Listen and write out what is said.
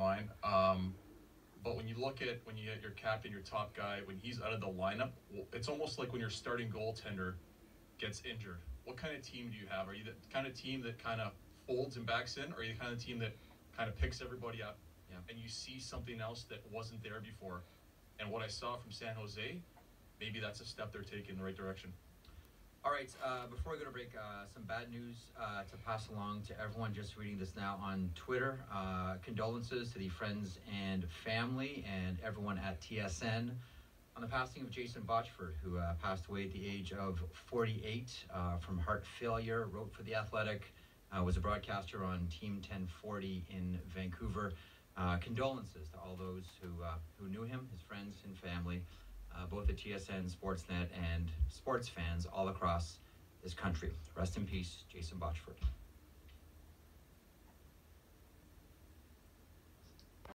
mine. Um, but when you look at when you get your captain, your top guy, when he's out of the lineup, it's almost like when your starting goaltender gets injured. What kind of team do you have? Are you the kind of team that kind of folds and backs in, or are you the kind of team that kind of picks everybody up Yeah. and you see something else that wasn't there before? And what I saw from San Jose, maybe that's a step they're taking in the right direction. All right, uh, before we go to break, uh, some bad news uh, to pass along to everyone just reading this now on Twitter. Uh, condolences to the friends and family and everyone at TSN on the passing of Jason Botchford, who uh, passed away at the age of 48 uh, from heart failure, wrote for The Athletic, was a broadcaster on Team 1040 in Vancouver. Condolences to all those who, who knew him, his friends and family at TSN, Sportsnet, and sports fans all across this country. Rest in peace, Jason Botchford.